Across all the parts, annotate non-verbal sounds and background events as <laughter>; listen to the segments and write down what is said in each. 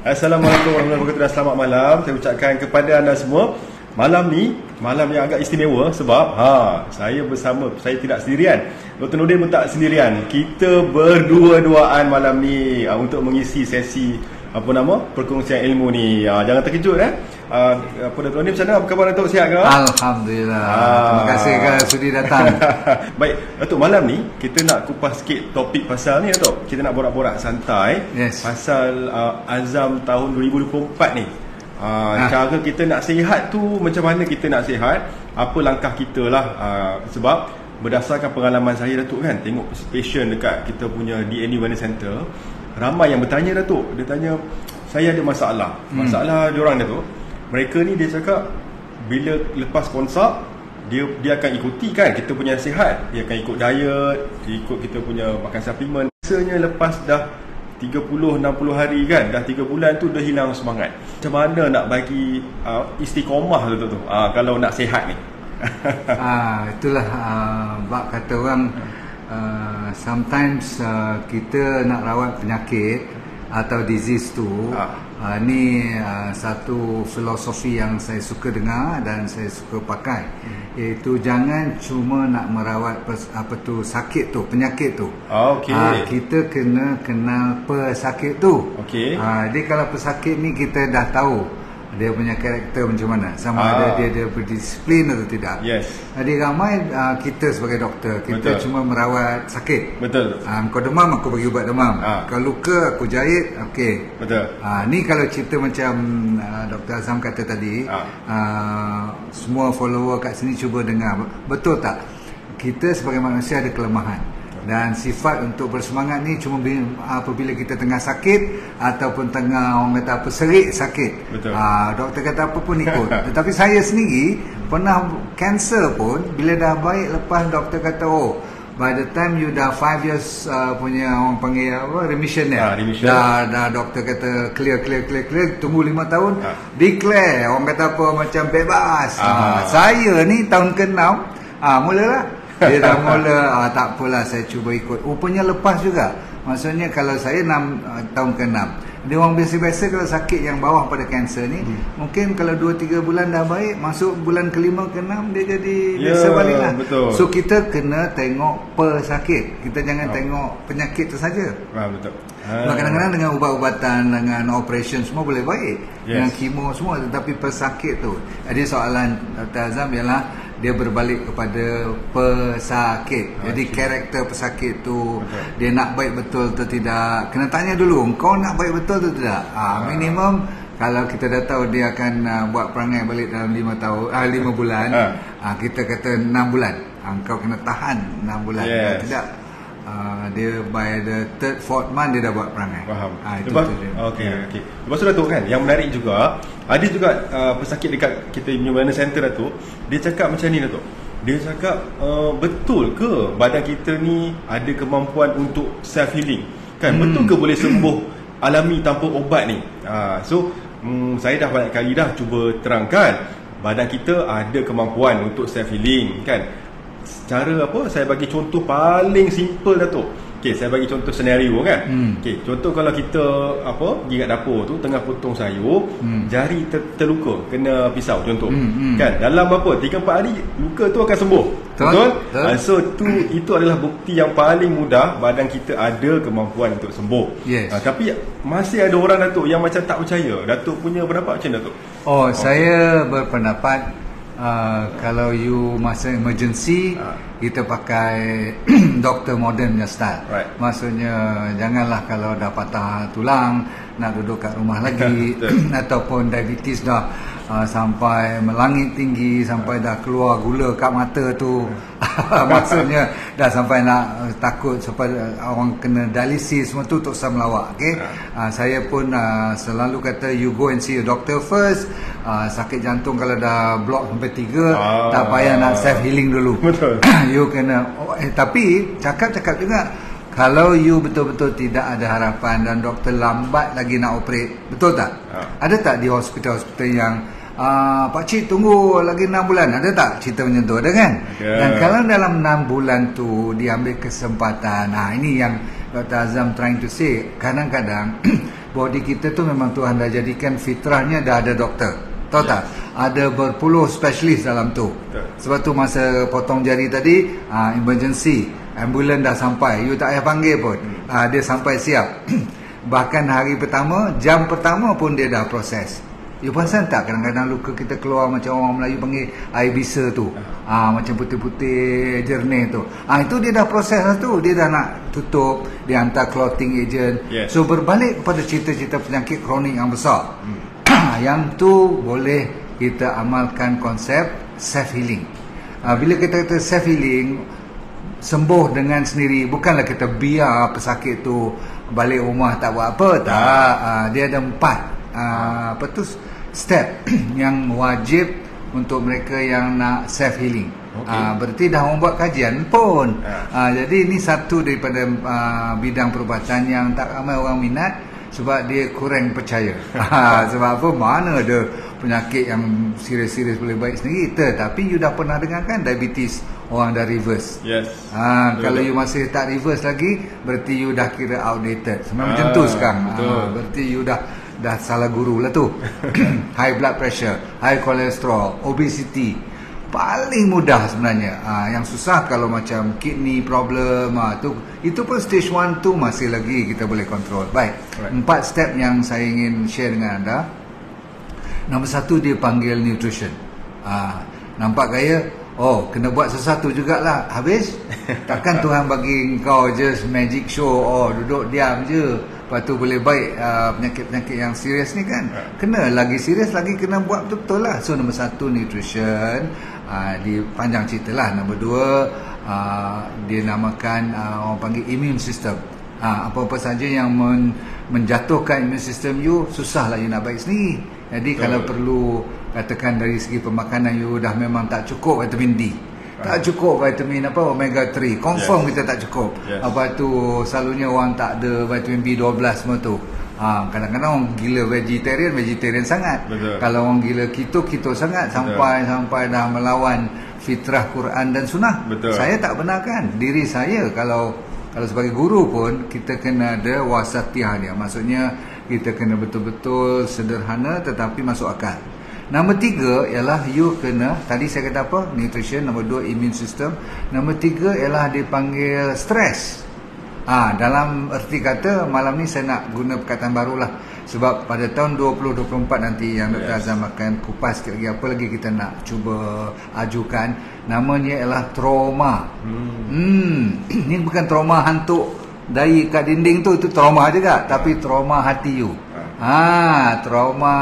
Assalamualaikum warahmatullahi wabarakatuh Selamat malam. Saya ucapkan kepada anda semua Malam ni Malam yang agak istimewa Sebab ha, Saya bersama Saya tidak sendirian. Dr. Nordin pun tak sendirian. Kita berdua-duaan malam ni uh, Untuk mengisi sesi Apa nama Perkongsian ilmu ni. Uh, Jangan terkejut eh uh, Apa Dr. Nordin macam mana Apa khabar Datuk sihat ke? Alhamdulillah Terima kasih kerana sudi datang <laughs> Baik Datuk malam ni Kita nak kupas sikit topik pasal ni Datuk Kita nak borak-borak santai Yes. Pasal uh, azam tahun 2024 ni Uh, Ah. cara kita nak sihat tu macam mana kita nak sihat apa langkah kita lah uh, sebab berdasarkan pengalaman saya Datuk kan tengok patient dekat kita punya DNA Wellness Center ramai yang bertanya Datuk dia tanya saya ada masalah masalah hmm. diorang Datuk mereka ni dia cakap bila lepas konsult dia dia akan ikuti kan kita punya sihat dia akan ikut diet dia ikut kita punya makan suplemen biasanya lepas dah 30 60 hari kan dah 3 bulan tu dah hilang semangat. Macam mana nak bagi uh, istiqomah tu tu uh, kalau nak sihat ni. <laughs> Ah, Itulah ah, Bak kata orang ah, Sometimes ah, kita nak rawat penyakit Atau disease tu Ah. Ah, Ni ah, satu filosofi yang saya suka dengar Dan saya suka pakai Iaitu jangan cuma nak merawat pes, apa tu sakit tu, penyakit tu Ah, okey. Ah, Kita kena kenal pesakit tu Okey. Ah, Jadi kalau pesakit ni kita dah tahu dia punya karakter macam mana sama Ah. ada dia dia berdisiplin atau tidak yes jadi ramai uh, kita sebagai doktor kita Betul. cuma merawat sakit betul um, kau demam aku bagi ubat demam Ah. kau luka aku jahit okey betul uh, ni kalau cerita macam uh, Dr. Azam kata tadi Ah. uh, semua follower kat sini cuba dengar betul tak kita sebagai manusia ada kelemahan dan sifat untuk bersemangat ni cuma bi- apabila kita tengah sakit ataupun tengah orang kata apa serik sakit. Betul. Ah, doktor kata apa pun ikut. <laughs> Tetapi saya sendiri pernah cancer pun bila dah baik lepas doktor kata oh by the time you dah 5 years uh, punya orang panggil apa remission ya. Ah, remission. Dah dah doktor kata clear clear clear clear tunggu 5 tahun Ah. declare orang kata apa macam bebas. Ah. Ah. saya ni tahun ke-6 ah mulalah dia dah mula ah, tak apalah saya cuba ikut. Rupanya lepas juga. Maksudnya kalau saya 6 uh, tahun ke-6 dia orang biasa-biasa kalau sakit yang bawah pada kanser ni hmm. mungkin kalau 2 3 bulan dah baik masuk bulan kelima ke-6 dia jadi Ya, biasa baliklah. betul. So kita kena tengok pesakit. Kita jangan Oh. tengok penyakit tu saja. ah, betul Sebab kadang-kadang dengan ubat-ubatan dengan operation semua boleh baik Yes. dengan kemo semua tetapi pesakit tu. Jadi soalan Dr. Azam ialah dia berbalik kepada pesakit. Jadi karakter pesakit tu Betul. dia nak baik betul atau tidak. Kena tanya dulu kau nak baik betul atau tidak. Ah minimum kalau kita dah tahu dia akan uh, buat perangai balik dalam 5 tahun ah 5 bulan Ah. ah kita kata 6 bulan. Ah, kau kena tahan 6 bulan. Yes. Kalau tidak uh, dia by the third fourth month dia dah buat perangai. Faham. Ah, itu, Lepas, dia. okey, okey. Lepas tu Datuk kan, yang menarik juga, ada juga uh, pesakit dekat kita punya wellness center Datuk, dia cakap macam ni Datuk. Dia cakap, uh, betul ke badan kita ni ada kemampuan untuk self healing? Kan, Hmm. betul ke boleh sembuh <clears throat> alami tanpa ubat ni? Uh, so, um, saya dah banyak kali dah cuba terangkan badan kita ada kemampuan untuk self healing kan cara apa saya bagi contoh paling simple Datuk Okey, saya bagi contoh senario kan. Hmm. Okey, contoh kalau kita apa pergi kat dapur tu tengah potong sayur, Hmm. jari ter, terluka kena pisau contoh. Hmm, hmm. Kan? Dalam apa 3 4 hari luka tu akan sembuh. Betul, Betul? Ah, so tu itu adalah bukti yang paling mudah badan kita ada kemampuan untuk sembuh. Yes. Ah, tapi masih ada orang Datuk yang macam tak percaya. Datuk punya pendapat macam Datuk? Oh, saya berpendapat uh, kalau you masa emergency Ah. kita pakai <clears throat> doktor modern punya style. Right. Maksudnya janganlah kalau dah patah tulang nak duduk kat rumah lagi <laughs> <clears throat> ataupun diabetes dah uh, sampai melangit tinggi sampai dah keluar gula kat mata tu. <laughs> Maksudnya dah sampai nak uh, takut sampai uh, orang kena dialisis semua tu tak usah melawak okey. Uh, saya pun uh, selalu kata you go and see a doctor first. Uh, sakit jantung kalau dah block sampai tiga Ah. tak payah nak self healing dulu. <laughs> Betul. <coughs> you kena oh, eh, tapi cakap-cakap juga kalau you betul-betul tidak ada harapan dan doktor lambat lagi nak operate, betul tak? Ha. Ada tak di hospital-hospital yang uh, Pak Cik tunggu lagi 6 bulan, ada tak cerita macam tu? Ada kan? Ada. Dan kalau dalam 6 bulan tu diambil kesempatan, nah ini yang Dr. Azam trying to say, kadang-kadang <clears throat> body kita tu memang Tuhan dah jadikan fitrahnya dah ada doktor tahu yes. tak ada berpuluh spesialis dalam tu Betul. sebab tu masa potong jari tadi uh, emergency ambulans dah sampai you tak payah panggil pun hmm. uh, dia sampai siap <clears throat> bahkan hari pertama jam pertama pun dia dah proses You perasan tak kadang-kadang luka kita keluar macam orang Melayu panggil air bisa tu. Ah ha, macam putih-putih jernih tu. Ah ha, itu dia dah proses lah tu. Dia dah nak tutup, dia hantar clotting agent. Yes. So berbalik kepada cerita-cerita penyakit kronik yang besar. Hmm. <coughs> yang tu boleh kita amalkan konsep self healing. Ha, bila kita kata self healing sembuh dengan sendiri bukanlah kita biar pesakit tu balik rumah tak buat apa tak. Ha, dia ada empat uh, apa tu step <clears throat> yang wajib untuk mereka yang nak self healing. Okay. Uh, berarti dah membuat kajian pun. Yeah. Uh, jadi ini satu daripada uh, bidang perubatan yang tak ramai orang minat sebab dia kurang percaya. <laughs> sebab apa? Mana ada penyakit yang serius-serius boleh baik sendiri. Tetapi you dah pernah dengar kan diabetes orang dah reverse. Yes. Ha, kalau you masih tak reverse lagi, berarti you dah kira outdated. Sebenarnya ah, macam tu sekarang. Betul. Ha, berarti you dah dah salah guru lah tu. <coughs> High blood pressure high cholesterol obesity. Paling mudah sebenarnya. Ha, yang susah kalau macam kidney problem ha, tu itu pun stage 1 tu masih lagi kita boleh control. Baik right. empat step yang saya ingin share dengan anda. Nombor satu dia panggil nutrition. Ha, nampak gaya? Oh kena buat sesuatu jugalah. Habis? <laughs> Takkan Tuhan bagi kau just magic show. Oh duduk diam je Lepas tu boleh baik uh, penyakit-penyakit yang serius ni kan. Kena lagi serius lagi kena buat betul-betul lah. So nombor satu nutrition. Uh, di panjang cerita lah. Nombor dua uh, dia namakan uh, orang panggil immune system. Uh, apa-apa saja yang men, menjatuhkan immune system you susah lah you nak baik sendiri. Jadi betul. kalau perlu katakan dari segi pemakanan you dah memang tak cukup vitamin D tak cukup vitamin apa omega 3 confirm yes. kita tak cukup yes. apa tu selalunya orang tak ada vitamin B12 semua tu ha, kadang-kadang orang gila vegetarian vegetarian sangat Betul. kalau orang gila keto keto sangat Betul. sampai sampai dah melawan fitrah Quran dan sunnah Betul. saya tak benarkan diri saya kalau kalau sebagai guru pun kita kena ada wasatiyah dia maksudnya kita kena betul-betul sederhana tetapi masuk akal Nombor tiga ialah you kena Tadi saya kata apa? Nutrition Nombor dua immune system Nombor tiga ialah dipanggil stress Ah, ha, Dalam erti kata Malam ni saya nak guna perkataan baru lah Sebab pada tahun 2024 nanti Yang Dr. Azam akan kupas sikit lagi Apa lagi kita nak cuba ajukan Namanya ialah trauma hmm. hmm. <clears throat> Ini bukan trauma hantu Dari kat dinding tu Itu trauma juga Tapi trauma hati you Ha, trauma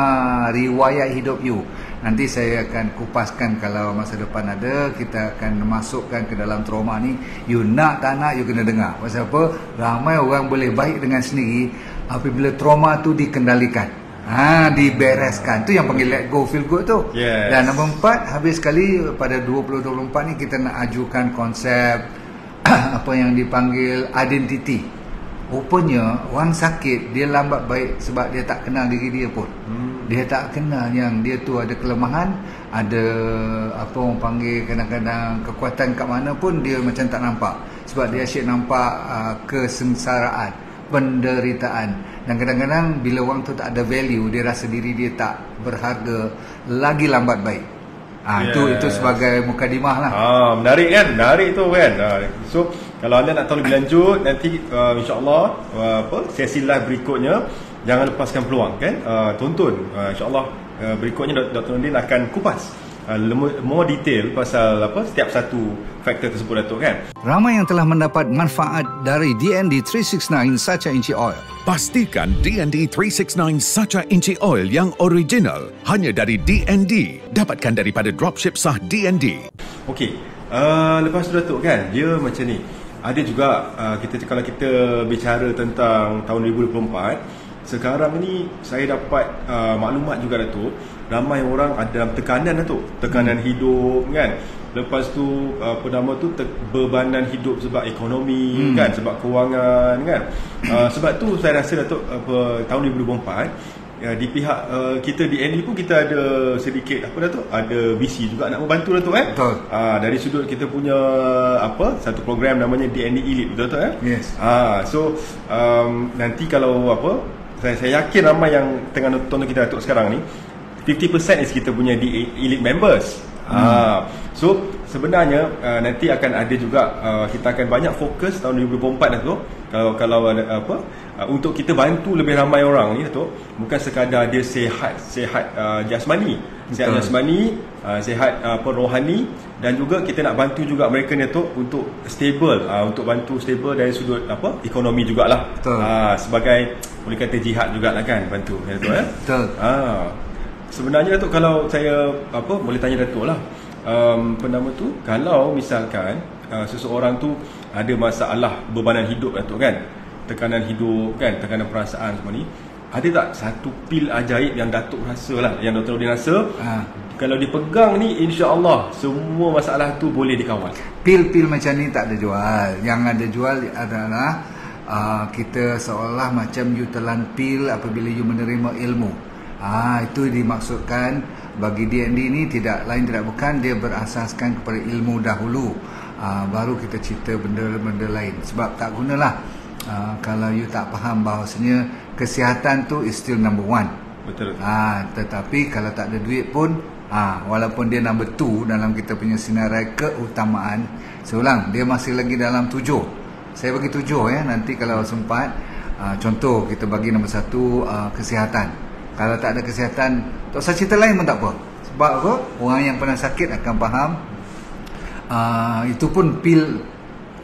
riwayat hidup you. Nanti saya akan kupaskan kalau masa depan ada kita akan masukkan ke dalam trauma ni. You nak tak nak you kena dengar. Pasal apa? Ramai orang boleh baik dengan sendiri apabila trauma tu dikendalikan. Ha, dibereskan. Tu yang panggil let go feel good tu. Yes. Dan nombor empat, habis sekali pada 2024 ni kita nak ajukan konsep <clears throat> apa yang dipanggil identity. Rupanya orang sakit dia lambat baik sebab dia tak kenal diri dia pun. Hmm. Dia tak kenal yang dia tu ada kelemahan, ada apa orang panggil kadang-kadang kekuatan kat mana pun dia macam tak nampak. Sebab dia asyik nampak uh, kesengsaraan, penderitaan. Dan kadang-kadang bila orang tu tak ada value, dia rasa diri dia tak berharga, lagi lambat baik. Ah yeah. itu itu sebagai mukadimah lah. Ah menarik kan? Menarik tu kan. Ah, so kalau anda nak tahu lebih lanjut nanti uh, insya-Allah uh, apa sesi live berikutnya jangan lepaskan peluang kan? Uh, tonton uh, insya-Allah uh, berikutnya Dr. Nurdin akan kupas uh, more detail pasal apa setiap satu faktor tersebut Datuk kan? Ramai yang telah mendapat manfaat dari DND 369 Sacha Inchi Oil. Pastikan DND 369 Sacha Inchi Oil yang original hanya dari DND dapatkan daripada dropship sah DND okey uh, lepas tu Datuk kan? Dia macam ni ada juga uh, kita kalau kita bicara tentang tahun 2024 sekarang ni saya dapat uh, maklumat juga Datuk. Ramai orang ada dalam tekanan Datuk. Tekanan hmm. hidup kan? Lepas tu apa nama tu bebanan hidup sebab ekonomi hmm. kan? Sebab kewangan kan? Uh, sebab tu saya rasa Datuk apa tahun 2024 ya, di pihak uh, kita di ND pun kita ada sedikit apa dah tu ada visi juga nak membantu dah tu eh? Betul. Uh, dari sudut kita punya apa satu program namanya DND Elite betul tak eh? Yes. Uh, so um, nanti kalau apa saya, saya yakin ramai yang tengah tonton kita Datuk sekarang ni 50% is kita punya di elite members. Hmm. Uh, so sebenarnya uh, nanti akan ada juga uh, kita akan banyak fokus tahun 2024 dah tu kalau kalau ada apa uh, untuk kita bantu lebih ramai orang ni tu bukan sekadar dia sihat sihat uh, jasmani. Sihat jasmani uh, sihat uh, apa rohani. Dan juga kita nak bantu juga mereka ni tu untuk stable uh, untuk bantu stable dari sudut apa ekonomi jugalah. Uh, sebagai boleh kata jihad jugalah kan bantu ya tu eh? Betul. Uh, sebenarnya tu kalau saya apa boleh tanya datuk lah. Um, apa tu? Kalau misalkan uh, seseorang tu ada masalah bebanan hidup tu kan tekanan hidup kan tekanan perasaan semua ni ada tak satu pil ajaib yang Datuk rasa lah yang Dr. Udin rasa? Ha. kalau dipegang ni insya-Allah semua masalah tu boleh dikawal. Pil-pil macam ni tak ada jual. Yang ada jual adalah uh, kita seolah macam you telan pil apabila you menerima ilmu. Ah ha, itu dimaksudkan bagi DND ini tidak lain tidak bukan dia berasaskan kepada ilmu dahulu. Uh, baru kita cerita benda-benda lain. Sebab tak gunalah uh, kalau you tak faham bahawasanya kesihatan tu is still number one. Betul. Uh, tetapi kalau tak ada duit pun uh, walaupun dia number two dalam kita punya sinarai keutamaan seulang dia masih lagi dalam tujuh. Saya bagi tujuh ya. Nanti kalau sempat uh, contoh kita bagi nombor satu uh, kesihatan. Kalau tak ada kesihatan tak usah cerita lain pun tak apa. Sebab apa? Orang yang pernah sakit akan faham. Uh, itu pun pil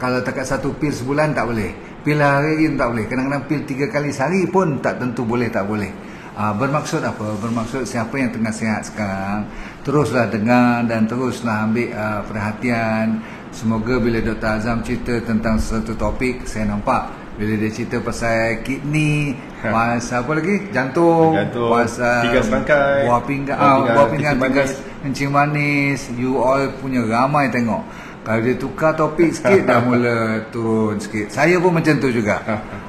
kalau takat satu pil sebulan tak boleh pil hari ini tak boleh kadang-kadang pil tiga kali sehari pun tak tentu boleh tak boleh uh, bermaksud apa bermaksud siapa yang tengah sihat sekarang teruslah dengar dan teruslah ambil uh, perhatian semoga bila Dr. Azam cerita tentang satu topik saya nampak bila dia cerita pasal kidney, ha. pasal apa lagi? Jantung, Jantung pasal tiga serangkai, buah pinggang, buah pinggang, ah, pinggang tiga kencing manis. You all punya ramai tengok. Kalau dia tukar topik sikit dah mula turun sikit. Saya pun macam tu juga.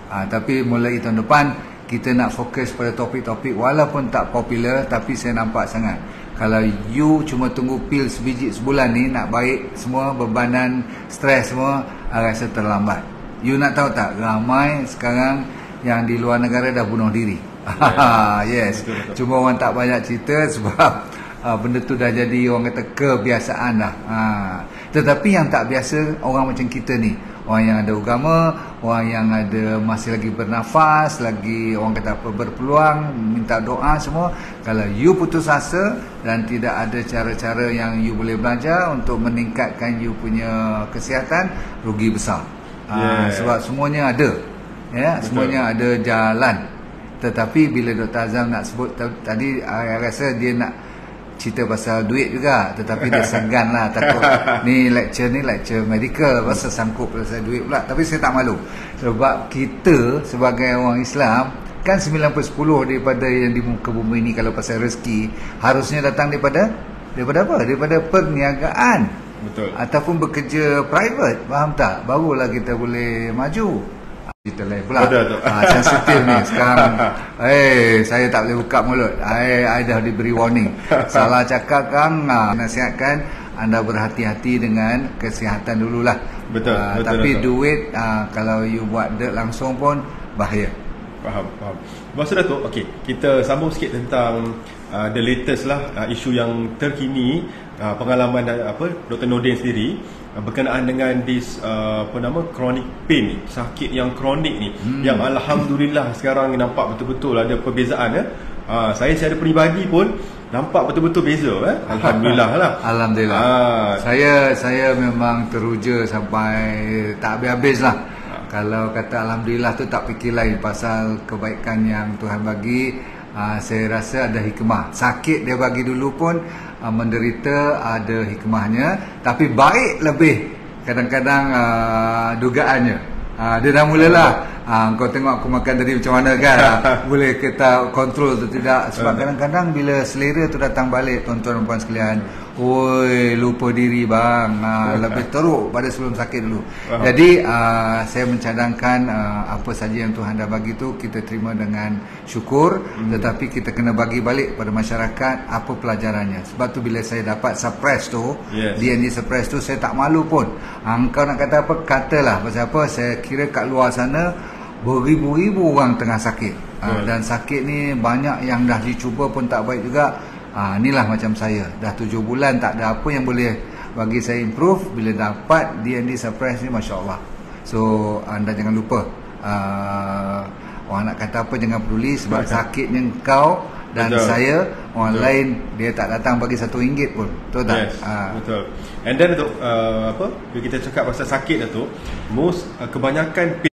Ha. <laughs> tapi mulai tahun depan kita nak fokus pada topik-topik walaupun tak popular tapi saya nampak sangat. Kalau you cuma tunggu pil sebiji sebulan ni nak baik semua bebanan stres semua rasa terlambat. You nak tahu tak ramai sekarang yang di luar negara dah bunuh diri. Yeah. <laughs> yes. Betul, betul. Cuma orang tak banyak cerita sebab uh, <laughs> benda tu dah jadi orang kata kebiasaan dah. Ha. Tetapi yang tak biasa orang macam kita ni, orang yang ada agama, orang yang ada masih lagi bernafas, lagi orang kata apa berpeluang, minta doa semua. Kalau you putus asa dan tidak ada cara-cara yang you boleh belajar untuk meningkatkan you punya kesihatan, rugi besar. Yeah. Ha, sebab semuanya ada. Ya, Betul. semuanya ada jalan. Tetapi bila Dr. Azam nak sebut tadi saya rasa dia nak cerita pasal duit juga tetapi dia segan lah takut <laughs> ni lecture ni lecture medical pasal sangkut pasal duit pula tapi saya tak malu sebab kita sebagai orang Islam kan 9 per 10 daripada yang di muka bumi ni kalau pasal rezeki harusnya datang daripada daripada apa? daripada perniagaan Betul. Ataupun bekerja private, faham tak? Barulah kita boleh maju. Kita lain pula. Ha, sensitif ni sekarang. Eh, hey, saya tak boleh buka mulut. Saya hey, dah diberi warning. <laughs> Salah cakap kan, ha, nasihatkan anda berhati-hati dengan kesihatan dululah. Betul. Ha, betul tapi betul. duit ha, kalau you buat dirt langsung pun bahaya. Faham, faham. Masa Datuk, okey, kita sambung sikit tentang uh, the latest lah uh, isu yang terkini uh, pengalaman uh, apa Dr. Nordin sendiri uh, berkenaan dengan this uh, apa nama chronic pain sakit yang kronik ni hmm. yang alhamdulillah sekarang nampak betul-betul ada perbezaan ya. Uh, saya secara peribadi pun nampak betul-betul beza eh. <laughs> Alhamdulillah lah. Alhamdulillah. Uh, saya saya memang teruja sampai tak habis-habis lah. Kalau kata Alhamdulillah tu tak fikir lain pasal kebaikan yang Tuhan bagi uh, Saya rasa ada hikmah. Sakit dia bagi dulu pun uh, menderita ada hikmahnya. Tapi baik lebih kadang-kadang uh, dugaannya. Uh, dia dah mulalah. Uh, kau tengok aku makan tadi macam mana kan? Uh, <laughs> boleh kita kontrol atau tidak? Sebab kadang-kadang bila selera tu datang balik tuan-tuan dan puan sekalian Oi, lupa diri bang. Ha, <laughs> lebih teruk pada sebelum sakit dulu. Uh-huh. Jadi uh, saya mencadangkan uh, apa saja yang Tuhan dah bagi tu kita terima dengan syukur, hmm. tetapi kita kena bagi balik pada masyarakat apa pelajarannya. Sebab tu bila saya dapat suppress tu, yes. DND suppress tu saya tak malu pun. Ha, kau nak kata apa? Katalah pasal apa? Saya kira kat luar sana beribu-ribu orang tengah sakit. uh, dan sakit ni banyak yang dah dicuba pun tak baik juga uh, inilah macam saya dah tujuh bulan tak ada apa yang boleh bagi saya improve bila dapat DND suppress ni Masya Allah so anda jangan lupa uh, orang nak kata apa jangan peduli sebab sakitnya kau dan Betul. saya orang Betul. lain dia tak datang bagi satu ringgit pun betul tak Yes, Ah. betul. And then untuk uh, apa? Bila kita cakap pasal sakit tu, most uh, kebanyakan kan.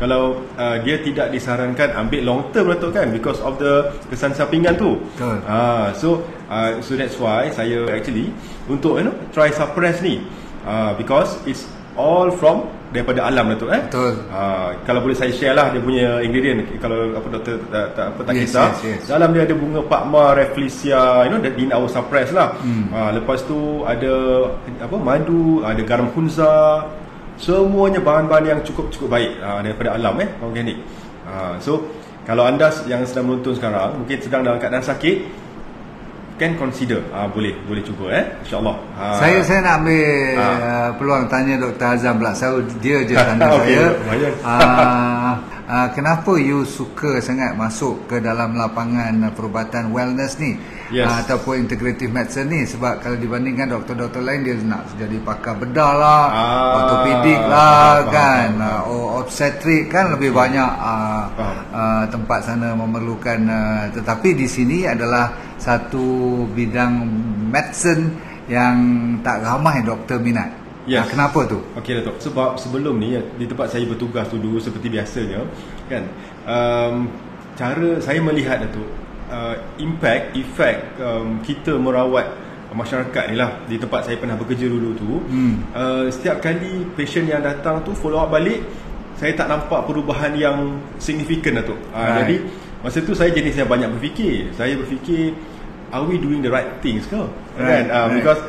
Kalau uh, dia tidak disarankan ambil long term Datuk kan because of the kesan sampingan tu. Betul. Ah, so uh, so that's why saya actually untuk you know try suppress ni. Uh, because it's all from daripada alam Datuk eh. Betul. Uh, kalau boleh saya share lah dia punya ingredient kalau apa doktor tak, tak apa tak Yes, kisah. yes, yes. Dalam dia ada bunga pakma, rafflesia, you know that in our suppress lah. Hmm. Ha, lepas tu ada apa madu, ada garam hunza. Semuanya bahan-bahan yang cukup-cukup baik ha, daripada alam eh, organik. Ha, so kalau anda yang sedang menonton sekarang mungkin sedang dalam keadaan sakit can consider ha, boleh boleh cuba eh insyaallah ha, Saya saya nak ambil uh, peluang tanya Dr. Azam pula. Saya dia je <laughs> tanya Okey, saya. Uh, uh, kenapa you suka sangat masuk ke dalam lapangan uh, perubatan wellness ni? Yes. Uh, ataupun integrative medicine ni sebab kalau dibandingkan doktor-doktor lain dia nak jadi pakar bedah lah, Ah, ortopedic lah faham, kan, faham, uh, o- obstetrik kan lebih banyak uh, Faham. uh, tempat sana memerlukan uh, tetapi di sini adalah satu bidang medicine yang tak ramai doktor minat. Yes. Ah, kenapa tu? Okey Datuk. Sebab sebelum ni di tempat saya bertugas tu dulu seperti biasanya kan um, cara saya melihat Datuk uh, impact efek um, kita merawat masyarakat ni lah di tempat saya pernah bekerja dulu tu Hmm. uh, setiap kali patient yang datang tu follow up balik saya tak nampak perubahan yang signifikan Datuk. Uh, Right. Jadi masa tu saya jenis yang banyak berfikir. Saya berfikir are we doing the right things ke? Right, Kan? Uh, right. because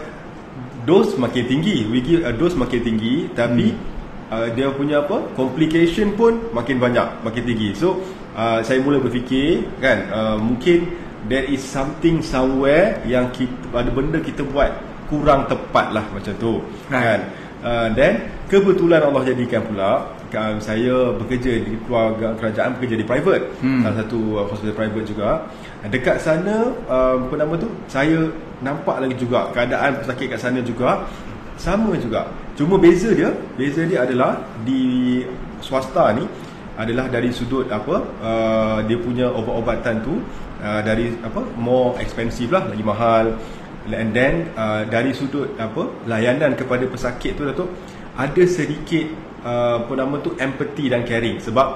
dose makin tinggi we give a dose makin tinggi tapi hmm. uh, dia punya apa complication pun makin banyak makin tinggi so uh, saya mula berfikir kan uh, mungkin there is something somewhere yang kita ada benda kita buat kurang tepat lah macam tu Right. kan uh, then kebetulan Allah jadikan pula uh, saya bekerja di keluarga kerajaan bekerja di private Hmm. salah satu uh, hospital private juga dekat sana uh, apa nama tu saya nampak lagi juga keadaan pesakit kat sana juga. Sama juga. Cuma beza dia beza dia adalah di swasta ni adalah dari sudut apa uh, dia punya obat-obatan tu uh, dari apa more expensive lah lagi mahal. And then uh, dari sudut apa layanan kepada pesakit tu Datuk ada sedikit uh, apa nama tu empathy dan caring. Sebab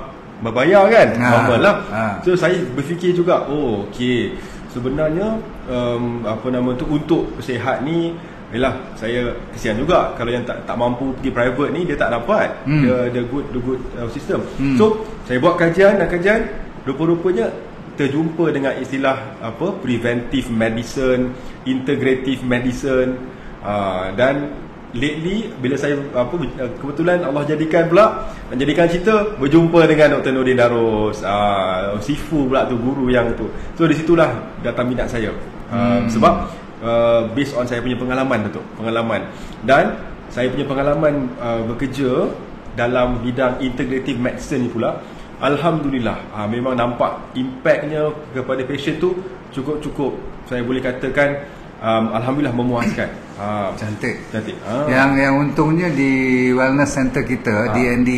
berbayar kan? Ha, normal lah. Ha. So saya berfikir juga, oh okey. Sebenarnya um, apa nama tu untuk sihat ni Yalah, saya kesian juga kalau yang tak tak mampu pergi private ni dia tak dapat Hmm. the the good the good uh, system. Hmm. So, saya buat kajian dan kajian rupa-rupanya terjumpa dengan istilah apa preventive medicine, integrative medicine uh, dan lately bila saya apa kebetulan Allah jadikan pula menjadikan cerita berjumpa dengan Dr. Nordin Darus uh, Sifu pula tu guru yang tu so di situlah datang minat saya uh, Hmm. sebab uh, based on saya punya pengalaman tu pengalaman dan saya punya pengalaman uh, bekerja dalam bidang integrative medicine ni pula Alhamdulillah uh, memang nampak impactnya kepada patient tu cukup-cukup saya boleh katakan um, Alhamdulillah memuaskan uh, Cantik. Cantik. Ah. Yang yang untungnya di wellness center kita Ah. DND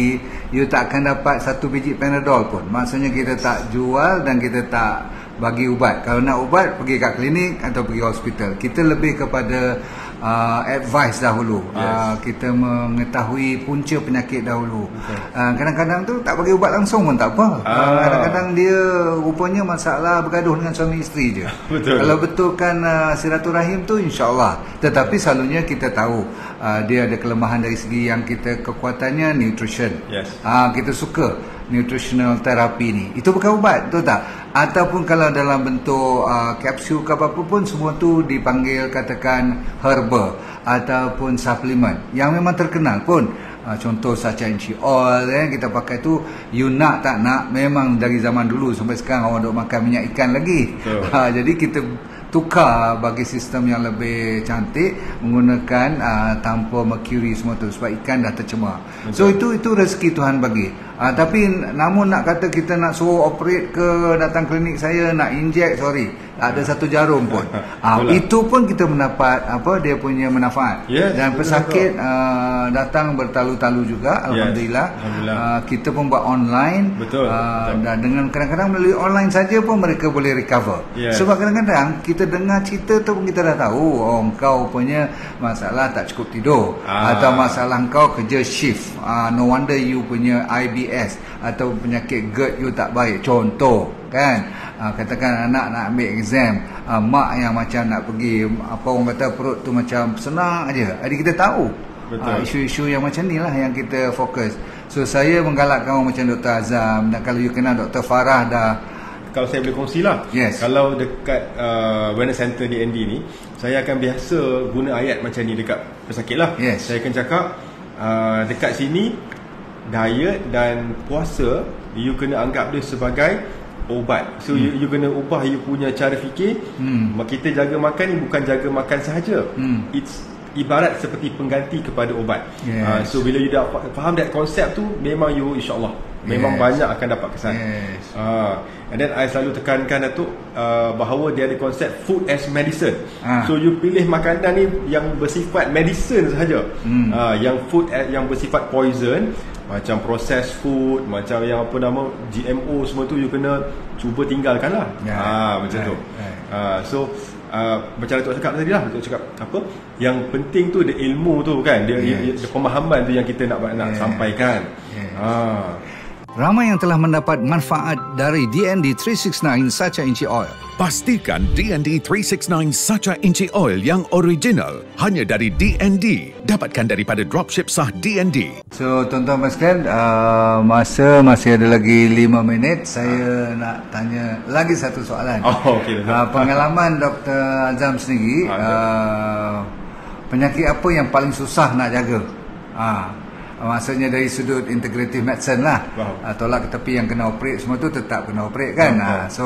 you tak akan dapat satu biji Panadol pun. Maksudnya kita tak jual dan kita tak bagi ubat. Kalau nak ubat pergi kat klinik atau pergi hospital. Kita lebih kepada uh, advice dahulu. Yes. Uh, kita mengetahui punca penyakit dahulu. Betul. Uh, kadang-kadang tu tak bagi ubat langsung pun tak apa. Uh, Ah. kadang-kadang dia rupanya masalah bergaduh dengan suami isteri je. <laughs> Betul. Kalau betulkan uh, silaturahim tu insyaallah tetapi selalunya kita tahu uh, dia ada kelemahan dari segi yang kita kekuatannya nutrition Yes. uh, kita suka nutritional therapy ni itu bukan ubat betul tak ataupun kalau dalam bentuk uh, kapsul ke apa pun semua tu dipanggil katakan herba ataupun suplemen yang memang terkenal pun uh, contoh sachainchi oil eh, kita pakai tu you nak tak nak memang dari zaman dulu sampai sekarang orang duk makan minyak ikan lagi. Ha, <laughs> jadi kita tukar bagi sistem yang lebih cantik menggunakan uh, tanpa mercury semua tu sebab ikan dah tercemar. So itu itu rezeki Tuhan bagi. Uh, tapi namun nak kata kita nak suruh operate ke datang klinik saya nak inject sorry ada satu jarum pun. <laughs> uh, itu pun kita mendapat apa dia punya manfaat. Yes, Dan pesakit uh, datang bertalu-talu juga alhamdulillah. Alhamdulillah. Uh, kita pun buat online. Betul, Uh, betul. Dan dengan kadang-kadang melalui online saja pun mereka boleh recover. Yes. Sebab kadang-kadang kita dengar cerita tu pun kita dah tahu oh kau punya masalah tak cukup tidur Ah. atau masalah kau kerja shift. Uh, no wonder you punya IBS atau penyakit GERD you tak baik. Contoh kan uh, katakan anak nak ambil exam uh, mak yang macam nak pergi apa orang kata perut tu macam senang aja. Jadi kita tahu Betul. Ah, isu-isu yang macam ni lah yang kita fokus. So saya menggalakkan orang macam Dr. Azam dan kalau you kenal Dr. Farah dah kalau saya boleh kongsi lah Yes. Kalau dekat uh, Wellness Center DND ni Saya akan biasa guna ayat macam ni dekat pesakit lah Yes. Saya akan cakap uh, Dekat sini Diet dan puasa You kena anggap dia sebagai Obat So hmm. you, you kena ubah you punya cara fikir Hmm. Kita jaga makan ni bukan jaga makan sahaja Hmm. It's ibarat seperti pengganti kepada obat Yes. uh, So bila you dah fa- faham that konsep tu Memang you insyaAllah Memang Yes. banyak akan dapat kesan Yes. Ah, and then I selalu tekankan Datuk uh, bahawa dia ada konsep food as medicine. Ah. So you pilih makanan ni yang bersifat medicine sahaja. Hmm. Ah, yang food as, yang bersifat poison macam processed food, macam yang apa nama GMO semua tu you kena cuba tinggalkan lah. Yeah. Ah, macam tu. Right, right. Ah, so uh, macam Datuk cakap tadi lah Datuk cakap apa yang penting tu dia ilmu tu kan dia, Yes. dia pemahaman tu yang kita nak nak Yes. sampaikan Yes. ah. Ramai yang telah mendapat manfaat dari DND 369 Sacha Inci Oil. Pastikan DND 369 Sacha Inci Oil yang original hanya dari DND. Dapatkan daripada dropship sah DND. So tuan-tuan dan sekalian, uh, masa masih ada lagi 5 minit, saya nak tanya lagi satu soalan. Oh, okey, Dr. Uh, pengalaman Dr. Azam sendiri, uh, penyakit apa yang paling susah nak jaga? Ah, maksudnya dari sudut integrative medicine lah. Faham. Uh, tolak ke tepi yang kena operate semua tu tetap kena operate kan. Uh, so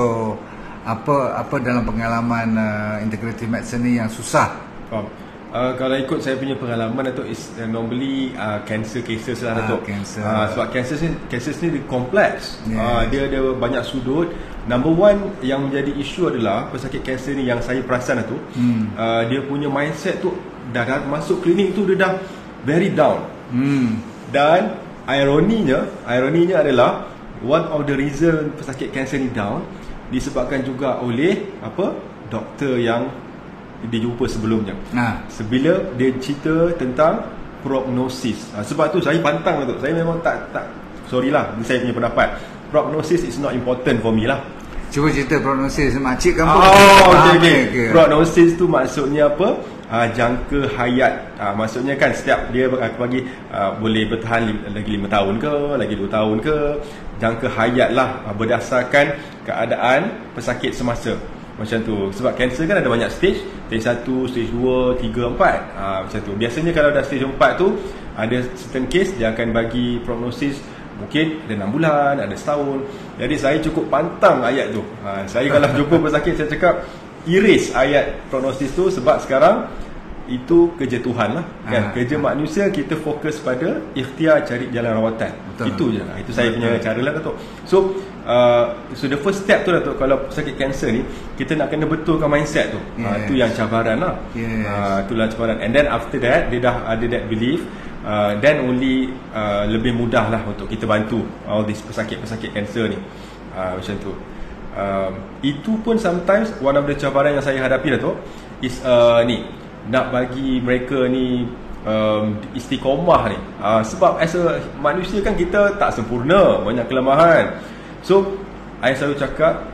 apa apa dalam pengalaman uh, integrative medicine ni yang susah? Faham. Uh, kalau ikut saya punya pengalaman Datuk is uh, normally uh, cancer cases lah Ah, Datuk. cancer. Uh, sebab cancer ni cases ni dia kompleks. Yes. Uh, dia ada banyak sudut. Number one yang menjadi isu adalah pesakit kanser ni yang saya perasan Datuk. Hmm. Uh, dia punya mindset tu dah, dah masuk klinik tu dia dah very down. Hmm. Dan ironinya, ironinya adalah one of the reason pesakit kanser ni down disebabkan juga oleh apa? Doktor yang dia jumpa sebelumnya. Nah. Sebila dia cerita tentang prognosis. Ha, sebab tu saya pantang lah tu. Saya memang tak tak sorry lah, ni saya punya pendapat. Prognosis is not important for me lah. Cuba cerita prognosis makcik kampung. Oh, okey okey. ke? Prognosis tu maksudnya apa? Uh, jangka hayat. Uh, maksudnya kan setiap dia aku bagi uh, boleh bertahan lagi 5 tahun ke, lagi 2 tahun ke. Jangka hayat lah uh, berdasarkan keadaan pesakit semasa. Macam tu. Sebab kanser kan ada banyak stage. Stage 1, stage 2, 3, 4. Uh, macam tu. Biasanya kalau dah stage 4 tu ada certain case dia akan bagi prognosis Mungkin ada 6 bulan, ada setahun Jadi saya cukup pantang ayat tu ha, Saya kalau jumpa pesakit saya cakap Erase ayat prognosis tu Sebab sekarang itu kerja Tuhan lah kan? Ah, Kerja manusia kita fokus pada Ikhtiar cari jalan rawatan Betul. Itu je lah Itu saya Betul. punya cara lah Datuk So uh, So the first step tu Datuk Kalau pesakit kanser ni Kita nak kena betulkan mindset tu ha, Yes. Itu yang cabaran lah Yes. ha, Itulah cabaran And then after that Dia dah ada that belief uh, Then only uh, Lebih mudah lah Untuk kita bantu All these pesakit-pesakit kanser ni uh, Macam tu um, Itu pun sometimes One of the cabaran yang saya hadapi Datuk Is uh, ni Nak bagi mereka ni um, Istiqomah ni. Uh, Sebab as a manusia kan kita Tak sempurna Banyak kelemahan. So I selalu cakap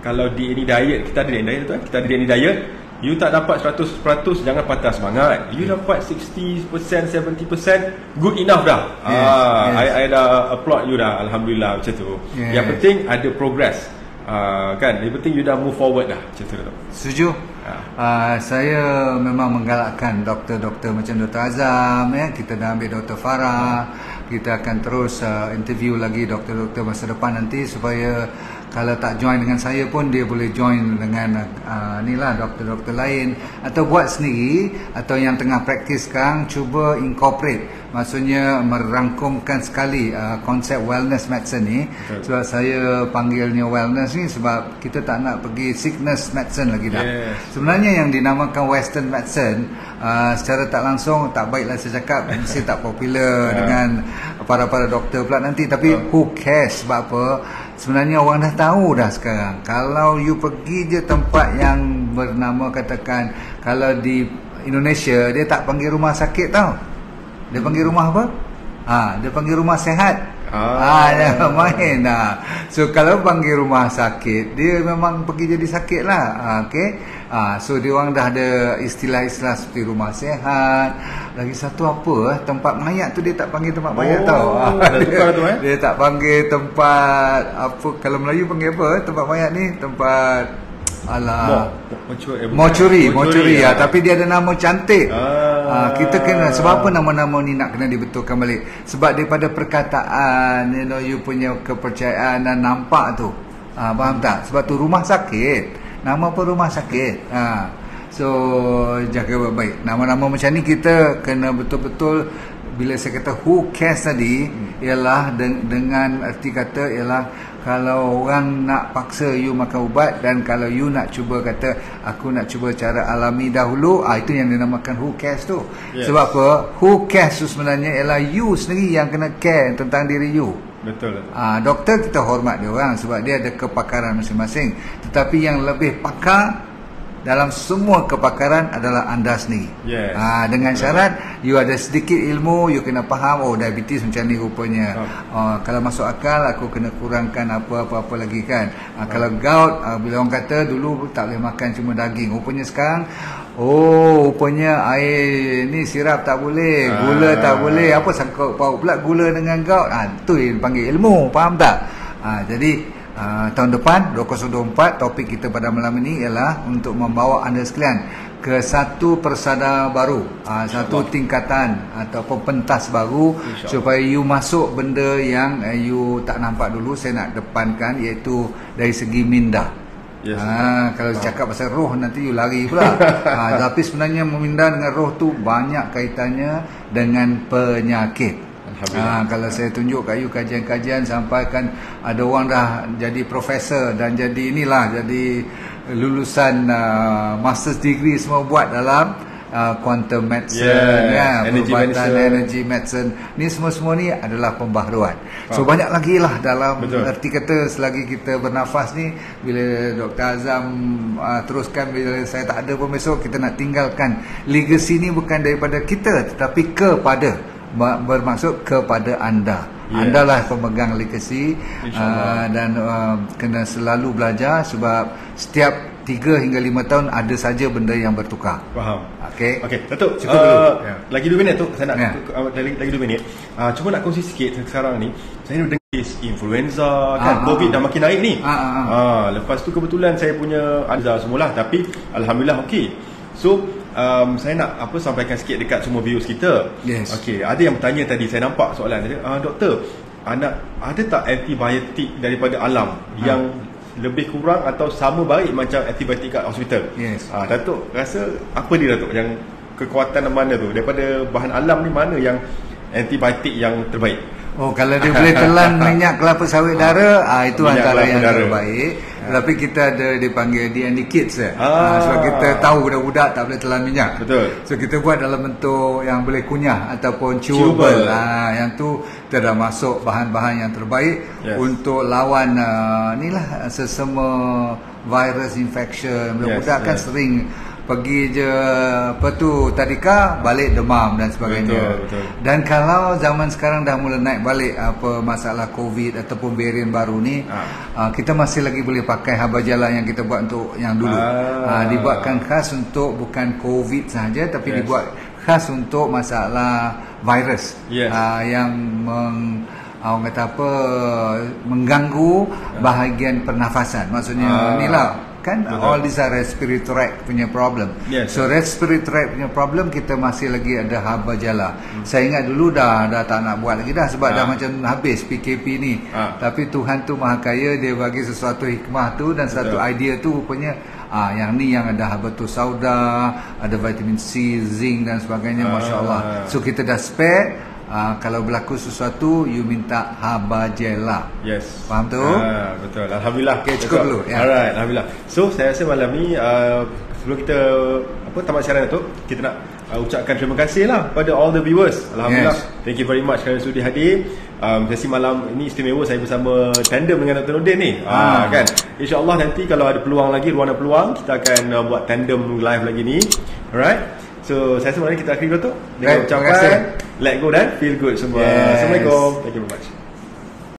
Kalau di ini diet Kita ada di diet tu eh? Kita ada diet You tak dapat 100% Jangan patah semangat. You dapat 60% 70% Good enough dah. Yes, ah, yes. I, I dah applaud you dah Alhamdulillah macam tu. Yes. Yang penting ada progress ah, Kan Yang penting you dah move forward dah Macam tu dah Setuju? Ha. Uh, saya memang menggalakkan doktor-doktor macam Dr. Azam ya. Kita dah ambil Dr. Farah. Kita akan terus uh, interview lagi doktor-doktor masa depan nanti supaya kalau tak join dengan saya pun dia boleh join dengan uh, ni lah doktor-doktor lain. Atau buat sendiri atau yang tengah praktis sekarang cuba incorporate. Maksudnya merangkumkan sekali uh, konsep wellness medicine ni. Betul. sebab saya panggilnya wellness ni sebab kita tak nak pergi sickness medicine lagi dah. Yes. sebenarnya yang dinamakan western medicine uh, secara tak langsung tak baiklah saya cakap. <laughs> Mesti tak popular Ya. dengan para-para doktor pula nanti. Tapi who cares sebab apa sebenarnya orang dah tahu dah sekarang. Kalau you pergi je tempat yang bernama katakan kalau di Indonesia dia tak panggil rumah sakit tau. Dia panggil rumah apa? Ha, dia panggil rumah sehat Ah. Ah, <laughs> main dah. So kalau panggil rumah sakit, dia memang pergi jadi sakit lah. Ah, okay. Ah, so dia orang dah ada istilah-istilah seperti rumah sehat. Lagi satu apa? eh, Tempat mayat tu dia tak panggil tempat mayat Oh, tau. Ah, dia, tu, eh? <laughs> dia tak panggil tempat apa? Kalau Melayu panggil apa? eh, Tempat mayat ni tempat Alah. Mortuary. Mortuary, mortuary ya. Tapi dia ada nama cantik. Ah. Ah, kita kena sebab apa nama-nama ni nak kena dibetulkan balik? Sebab daripada perkataan, you know, you punya kepercayaan dan nampak tu. Ah, faham tak? Sebab tu rumah sakit. Nama apa rumah sakit? Ah. So jaga baik-baik. Nama-nama macam ni kita kena betul-betul bila saya kata who cares tadi ialah de- dengan erti kata ialah kalau orang nak paksa you makan ubat dan kalau you nak cuba kata aku nak cuba cara alami dahulu ah itu yang dinamakan who cares tu Yes. sebab apa who cares tu sebenarnya ialah you sendiri yang kena care tentang diri you Betul. Ah, doktor kita hormat dia orang sebab dia ada kepakaran masing-masing. Tetapi yang lebih pakar dalam semua kepakaran adalah anda sendiri. Yes. Ah, dengan syarat you ada sedikit ilmu, you kena faham oh diabetes macam ni rupanya. Ah, kalau masuk akal aku kena kurangkan apa-apa lagi kan. Ah, kalau gout ah, bila orang kata dulu tak boleh makan cuma daging. Rupanya sekarang Oh, rupanya air ni sirap tak boleh, gula Ah. tak boleh. Apa sangkut paut pula gula dengan gout? Ah, tu yang panggil ilmu, faham tak? Ah, jadi ah, tahun depan 2024 topik kita pada malam ini ialah untuk membawa anda sekalian ke satu persada baru, ah, satu tingkatan ataupun pentas baru supaya you masuk benda yang eh, you tak nampak dulu saya nak depankan iaitu dari segi minda. Yes. Ha, kalau cakap pasal roh nanti you lari pula. ha, <laughs> tapi sebenarnya meminda dengan roh tu banyak kaitannya dengan penyakit. Alhamdulillah. Ha, kalau saya tunjuk kat you kajian-kajian sampai kan ada orang dah jadi profesor dan jadi inilah jadi lulusan uh, master's degree semua buat dalam uh, quantum medicine Yeah, ya, energy perubatan medicine. energy medicine ni semua-semua ni adalah pembaharuan so banyak lagi lah dalam Betul. erti kata selagi kita bernafas ni bila Dr. Azam uh, teruskan bila saya tak ada pun besok kita nak tinggalkan legacy ni bukan daripada kita tetapi kepada bermaksud kepada anda Yes. anda lah pemegang legacy uh, dan uh, kena selalu belajar sebab setiap 3 hingga 5 tahun ada saja benda yang bertukar Faham. okey Okey, Datuk. Cukup uh, dulu. Ya. Lagi 2 minit tu saya nak Ya. uh, lagi lagi 2 minit. Uh, cuma nak kongsi sikit sekarang ni. Saya dengar kes influenza Ah, kan ah, COVID ah. dah makin naik ni. Ah, ah, ah. Ah, lepas tu kebetulan saya punya ada semualah tapi alhamdulillah okey. So um, saya nak apa sampaikan sikit dekat semua viewers kita. Yes. Okey, ada yang bertanya tadi saya nampak soalan dia, uh, doktor, anak ada tak antibiotik daripada alam Ha. yang lebih kurang atau sama baik macam antibiotik kat hospital? Yes. Ah, Datuk rasa apa dia Datuk yang kekuatan mana tu daripada bahan alam ni mana yang antibiotik yang terbaik? Oh kalau dia boleh telan <laughs> minyak kelapa sawit dara ah itu Minyak antara yang dara. terbaik. Tapi kita ada dipanggil D&D kids eh. Ah. Ah. sebab kita tahu budak-budak tak boleh telan minyak. Betul. So kita buat dalam bentuk yang boleh kunyah ataupun Chewable. chewable. Ah yang tu kita dah masuk bahan-bahan yang terbaik Yes. untuk lawan uh, inilah sesama virus infection. Budak-budak Yes, kan yes. sering pergi je apa tu tadika balik demam dan sebagainya. Betul, betul. Dan kalau zaman sekarang dah mula naik balik apa masalah COVID ataupun varian baru ni, ah, kita masih lagi boleh pakai haba jala yang kita buat untuk yang dulu. Ah. Ah, dibuatkan khas untuk bukan COVID sahaja tapi Yes. dibuat khas untuk masalah virus Yes. ah, yang meng orang kata apa mengganggu bahagian pernafasan. Maksudnya Ah. inilah kan Betul. all these are respiratory tract punya problem Yes. so respiratory tract punya problem kita masih lagi ada haba jala saya ingat dulu dah dah tak nak buat lagi dah sebab Ah. dah macam habis PKP ni Ah. tapi Tuhan tu maha kaya dia bagi sesuatu hikmah tu dan satu Betul. idea tu rupanya ah yang ni yang ada habatus sauda ada vitamin C zinc dan sebagainya Ah. masya-Allah so kita dah spare Ah, kalau berlaku sesuatu you minta haba jela Yes. Faham tu? Ah, betul. Alhamdulillah. Okay, cukup Betul. dulu, ya. Alright, alhamdulillah. So, saya rasa malam ni uh, sebelum kita apa tamat siaran tu, kita nak uh, ucapkan terima kasih lah pada all the viewers. Alhamdulillah. Yes. Thank you very much kerana sudi hadir. Um, sesi malam ini istimewa saya bersama tandem dengan Dr. Nordin ni. Ah. Ah. kan. InsyaAllah nanti kalau ada peluang lagi, ruang peluang, kita akan uh, buat tandem live lagi ni. Alright. So, saya rasa malam ni kita akhiri dulu tu dengan terima ucapan let go dan feel good semua. Yes. Assalamualaikum. Thank you very much.